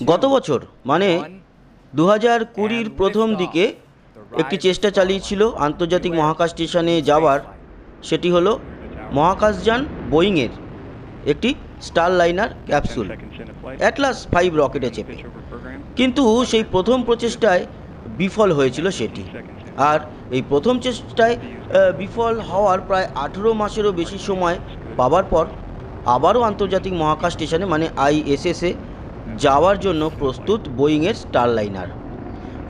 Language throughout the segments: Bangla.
গত বছর মানে দু হাজার কুড়ির প্রথম দিকে একটি চেষ্টা চালিয়েছিল আন্তর্জাতিক মহাকাশ স্টেশনে যাওয়ার। সেটি হলো মহাকাশযান বোয়িংয়ের একটি Starliner capsule. Atlas five রকেটে চেপে। কিন্তু সেই প্রথম প্রচেষ্টায় বিফল হয়েছিল সেটি। আর এই প্রথম চেষ্টায় বিফল হওয়ার প্রায় আঠেরো মাসেরও বেশি সময় পাওয়ার পর আবারও আন্তর্জাতিক মহাকাশ স্টেশনে মানে আইএসএসে যাওয়ার জন্য প্রস্তুত বোয়িংয়ের স্টারলাইনার।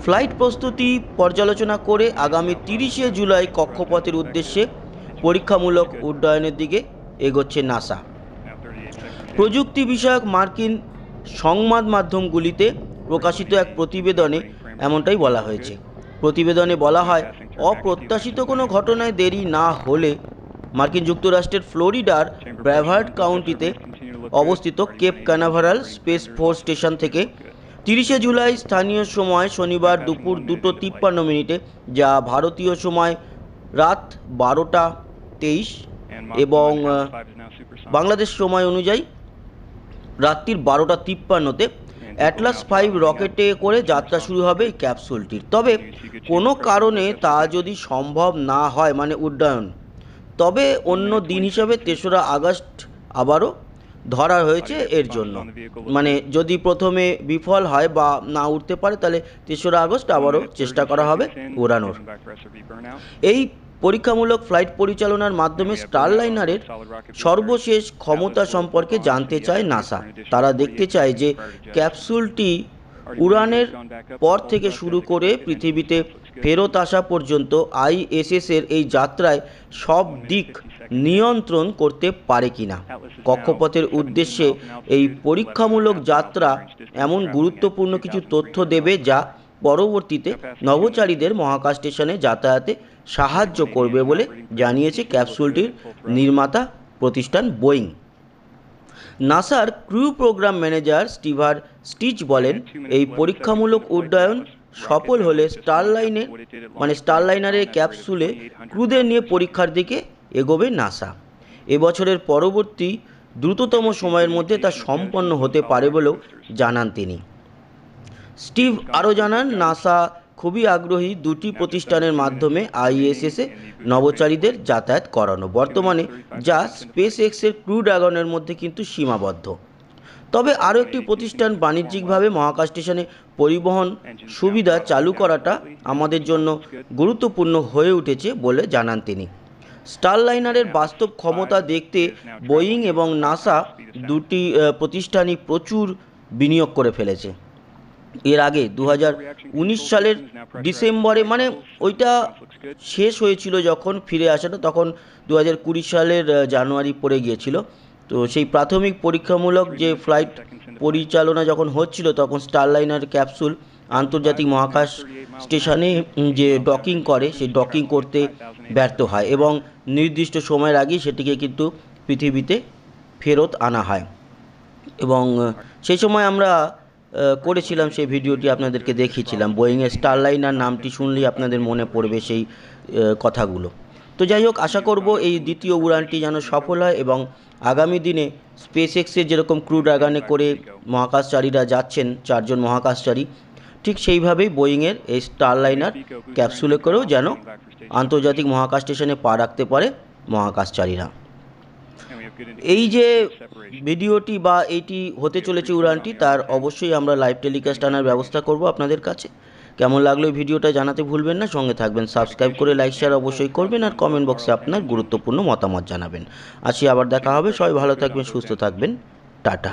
ফ্লাইট প্রস্তুতি পর্যালোচনা করে আগামী তিরিশে জুলাই কক্ষপথের উদ্দেশ্যে পরীক্ষামূলক উড্ডয়নের দিকে এগোচ্ছে নাসা। প্রযুক্তি বিষয়ক মার্কিন সংবাদ মাধ্যমগুলিতে প্রকাশিত এক প্রতিবেদনে এমনটাই বলা হয়েছে। প্রতিবেদনে বলা হয়, অপ্রত্যাশিত কোনো ঘটনায় দেরি না হলে মার্কিন যুক্তরাষ্ট্রের ফ্লোরিডার ব্র্যাভার্ড কাউন্টিতে অবস্থিত Cape Canaveral space force station থেকে। তিরিশে জুলাই স্থানীয় সময় শনিবার দুপুর দুটো তিপ্পান্ন মিনিটে, যা ভারতীয় সময় রাত বারোটা তেইশ এবং বাংলাদেশ সময় অনুযায়ী রাত্রির বারোটা তিপ্পান্নতে অ্যাটলাস ফাইভ রকেটে করে যাত্রা শুরু হবে এই ক্যাপসুলটির। তবে কোনো কারণে তা যদি সম্ভব না হয় মানে উড্ডয়ন, তবে অন্য দিন হিসাবে তেসরা আগস্ট আবারও ধরা হয়েছে এর জন্য মানে যদি প্রথমে বিফল হয় বা না উঠতে পারে তাহলে তেসরা আগস্ট আবারও চেষ্টা করা হবে উড়ানোর এই পরীক্ষামূলক ফ্লাইট পরিচালনার মাধ্যমে স্টারলাইনারের সর্বশেষ ক্ষমতা সম্পর্কে জানতে চায় নাসা তারা দেখতে চায় যে ক্যাপসুলটি উড়ানের পর থেকে শুরু করে পৃথিবীতে ফেরত আসা পর্যন্ত আইএসএসের এই যাত্রায় সব দিক নিয়ন্ত্রণ করতে পারে কিনা? কক্ষপথের উদ্দেশ্যে এই পরীক্ষামূলক যাত্রা এমন গুরুত্বপূর্ণ কিছু তথ্য দেবে যা পরবর্তীতে নভোচারীদের মহাকাশ স্টেশনে যাতায়াতে সাহায্য করবে বলে জানিয়েছে ক্যাপসুলটির নির্মাতা প্রতিষ্ঠান বোয়িং। নাসার ক্রু প্রোগ্রাম ম্যানেজার স্টিভার স্টিচ বলেন, এই পরীক্ষামূলক উড্ডয়ন সফল হলে স্টারলাইনের মানে স্টারলাইনারের ক্যাপসুলে ক্রুদের নিয়ে পরীক্ষার দিকে এগোবে নাসা এবছরের পরবর্তী দ্রুততম সময়ের মধ্যে তা সম্পন্ন হতে পারে বলেও জানান তিনি। স্টিভ আরও জানান নাসা খুবই আগ্রহী দুটি প্রতিষ্ঠানের মাধ্যমে আইএসএসে নভোচারীদের যাতায়াত করানো। বর্তমানে যা স্পেস এক্সের ক্রু ড্রাগনের মধ্যে কিন্তু সীমাবদ্ধ। তবে আরও একটি প্রতিষ্ঠান বাণিজ্যিকভাবে মহাকাশ স্টেশনে পরিবহন সুবিধা চালু করাটা আমাদের জন্য গুরুত্বপূর্ণ হয়ে উঠেছে বলে জানান তিনি। স্টারলাইনারের বাস্তব ক্ষমতা দেখতে বোয়িং এবং নাসা দুটি প্রতিষ্ঠানই প্রচুর বিনিয়োগ করে ফেলেছে। এর আগে দু হাজার উনিশ সালের ডিসেম্বরে মানে ওইটা শেষ হয়েছিল যখন ফিরে আসাটা, তখন দু হাজার কুড়ি সালের জানুয়ারি পড়ে গিয়েছিল। তো সেই প্রাথমিক পরীক্ষামূলক যে ফ্লাইট পরিচালনা যখন হচ্ছিল, তখন স্টারলাইনার ক্যাপসুল আন্তর্জাতিক মহাকাশ স্টেশনে যে ডকিং করে, সেই ডকিং করতে ব্যর্থ হয় এবং নির্দিষ্ট সময়ের আগেই সেটিকে কিন্তু পৃথিবীতে ফেরত আনা হয়। এবং সেই সময় আমরা করেছিলাম সেই ভিডিওটি আপনাদেরকে দেখিয়েছিলাম। বোয়িংয়ের স্টারলাইনার নামটি শুনলেই আপনাদের মনে পড়বে সেই কথাগুলো। তো যাই হোক, আশা করব এই দ্বিতীয় উড়ানটি যেন সফল হয় এবং আগামী দিনে স্পেস এক্সের যেরকম ক্রু ড্রাগানে করে মহাকাশচারীরা যাচ্ছেন, চারজন মহাকাশচারী, ঠিক সেইভাবেই বোয়িংয়ের এই স্টারলাইনার ক্যাপসুলে করেও যেন আন্তর্জাতিক মহাকাশ স্টেশনে পা রাখতে পারে মহাকাশচারীরা। এই যে ভিডিওটি বা এইটি হতে চলেছে উড়ানটি, তার অবশ্যই আমরা লাইভ টেলিকাস্ট আনার ব্যবস্থা করব আপনাদের কাছে। কেমন লাগল এই ভিডিওটা জানাতে ভুলবেন না। সঙ্গে থাকবেন সাবস্ক্রাইব করে লাইক শেয়ার অবশ্যই করবেন আর কমেন্ট বক্সে আপনার গুরুত্বপূর্ণ মতামত জানাবেন। আসি, আবার দেখা হবে। সবাই ভালো থাকবেন, সুস্থ থাকবেন। টাটা।